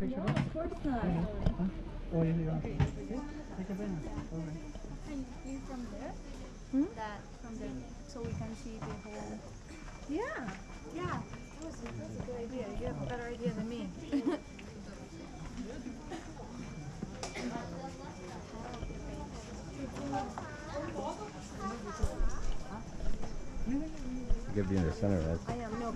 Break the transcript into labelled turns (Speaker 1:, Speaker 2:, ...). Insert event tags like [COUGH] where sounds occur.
Speaker 1: picture of?
Speaker 2: Of course not.
Speaker 1: Huh? Oh, yeah, you are. Okay, take a banner. All right.
Speaker 3: Can you from there?
Speaker 2: Hmm?
Speaker 3: That from there, so we can see the whole.
Speaker 2: Yeah.
Speaker 3: Yeah, that was, that was a good idea. You have a better idea than me. [LAUGHS]
Speaker 4: You could be in the center, right?
Speaker 3: I am no.